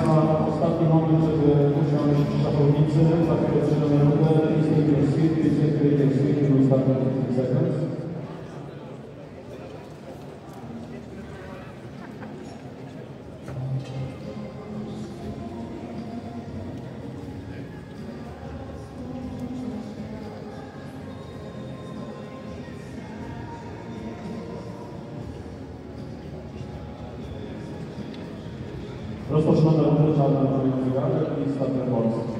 Państwa, ostatni moment, żeby usiąść w szachownicy, za chwilę take your seat, please take your seat, we will start in 15 seconds. Rozpoczynamy zegarek i starter box.